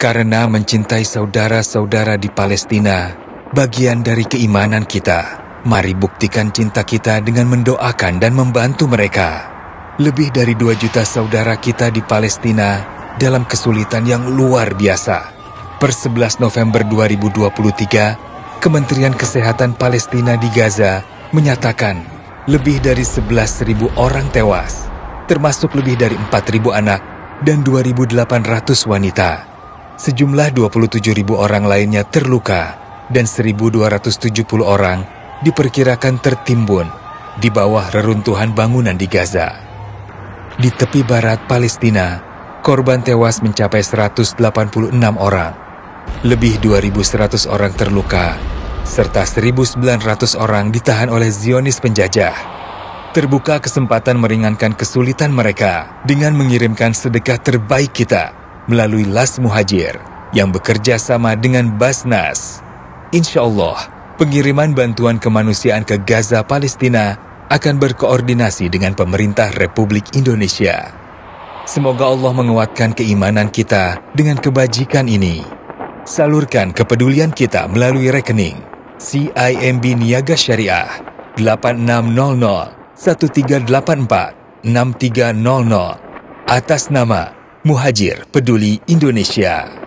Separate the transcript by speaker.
Speaker 1: Karena mencintai saudara-saudara di Palestina, bagian dari keimanan kita. Mari buktikan cinta kita dengan mendoakan dan membantu mereka. Lebih dari 2 juta saudara kita di Palestina dalam kesulitan yang luar biasa. Per 11 November 2023, Kementerian Kesehatan Palestina di Gaza menyatakan lebih dari 11.000 orang tewas, termasuk lebih dari 4.000 anak dan 2.800 wanita. Sejumlah 27.000 orang lainnya terluka dan 1.270 orang diperkirakan tertimbun di bawah reruntuhan bangunan di Gaza. Di tepi barat Palestina, korban tewas mencapai 186 orang. Lebih 2.100 orang terluka, serta 1.900 orang ditahan oleh Zionis penjajah. Terbuka kesempatan meringankan kesulitan mereka dengan mengirimkan sedekah terbaik kita melalui Las Muhajir yang bekerja sama dengan Basnas. Insya Allah, pengiriman bantuan kemanusiaan ke Gaza, Palestina akan berkoordinasi dengan pemerintah Republik Indonesia. Semoga Allah menguatkan keimanan kita dengan kebajikan ini. Salurkan kepedulian kita melalui rekening CIMB Niaga Syariah 8600 1384 6300 atas nama Muhajir Peduli Indonesia.